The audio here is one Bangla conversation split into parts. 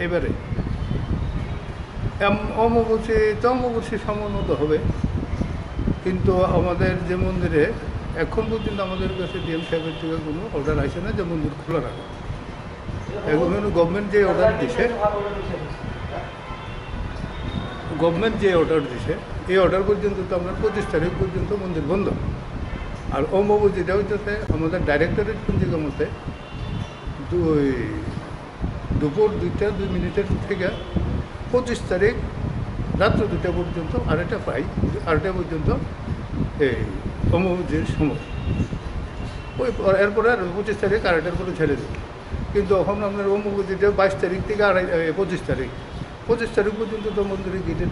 এবারে। এম- অমাবস্যা তো সমুন্নত হবে। কিন্তু আমাদের যে মন্দিরে, এখন পর্যন্ত আমাদের কাছে ডিএম সাহেবের থেকে কোনো অর্ডার আসে না যে মন্দির খোলা রাখা। এখন গভর্নমেন্ট যে অর্ডার দিছে গভর্নমেন্ট যে অর্ডার দিছে, এই অর্ডার পর্যন্ত তো আপনার পঁচিশ তারিখ পর্যন্ত মন্দির বন্ধ। আর অম্বুবাচিটা হইতেছে আমাদের ডাইরেক্টরের পঞ্জিকা মতে দুই দুপুর দুইটা, দুই মিনিটের থেকে পঁচিশ তারিখ, রাত্র দুটা পর্যন্ত, আড়াইটা পাই, আড়াইটা পর্যন্ত এই অম্বুবাচির সময়। ওই এরপরে আর পঁচিশ তারিখ, আড়াইটার পরে ছেড়ে দিই। কিন্তু এখন আপনার অম্বুবাচিটা বাইশ তারিখ থেকে আড়াই পঁচিশ তারিখ। পঁচিশ তারিখ পর্যন্ত তো মন্দিরের গেটে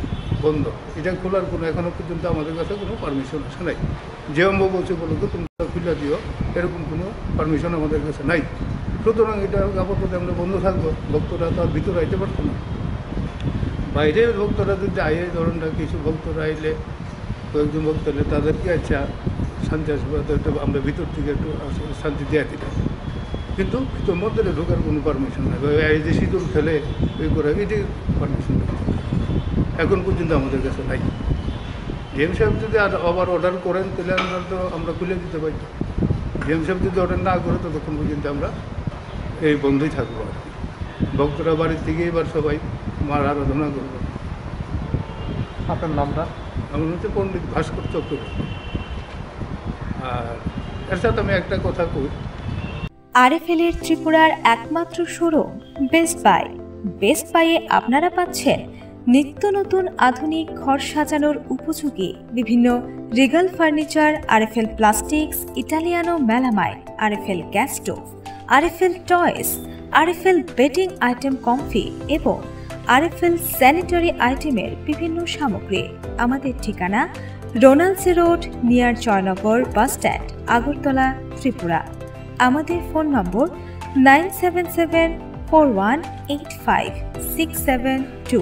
বন্ধ। এটা খোলার কোনো এখনও পর্যন্ত আমাদের কাছে কোনো পারমিশন আছে নাই। যে অম্বুবাচি বলতো তোমরা খুলে দিও। এরকম কোনো পারমিশন আমাদের কাছে নাই। সুতরাং এটা আপাতত আমরা বন্ধ থাকব। ভক্তরা তো আর ভিতরে আইতে পারতো না। বাইরে ভক্তরা যদি আয়ে ধরুন না কিছু ভক্তরা আইলে, কয়েকজন ভক্ত এলে তাদেরকে আচ্ছা শান্তি আসবে তো একটু আমরা ভিতর থেকে একটু শান্তি দেওয়া দিলাম কিন্তু ভিতর মধ্যে ঢোকার কোনো পারমিশন নাই। এই যে সিঁদুর খেলে ওই করে এটি পারমিশন এখন পর্যন্ত আমাদের কাছে নাই। ডিএম সাহেব যদি আর আবার অর্ডার করেন, তাহলে আমরা তো আমরা খুলে দিতে পারি। ডিএম সাহেব যদি অর্ডার না করে, ততক্ষণ পর্যন্ত আমরা এই বন্ধই থাকব আর কি। ভক্তরা বাড়ির থেকে এবার সবাই মার আরাধনা করব। আপনার নামটা? আমার হচ্ছে পণ্ডিত ভাস্কর চক্রবর্তী। আর এর সাথে আমি একটা কথা কই। আরএফএল এর ত্রিপুরার একমাত্র শোরুম বেস্ট বাই বেস্ট বাইয়ে আপনারা পাচ্ছেন নিত্য নতুন আধুনিক ঘর সাজানোর উপযোগী বিভিন্ন Regal furniture RFL plastics Italiano melamine RFL gas stove RFL toys RFL bedding item comfy এবং আরএফএল স্যানিটারি আইটেমের বিভিন্ন সামগ্রী। আমাদের ঠিকানা Ronaldsay road, near Joynagar bus stand, Agartala, Tripura. আমাদের phone number nine seven seven four one eight five six seven two.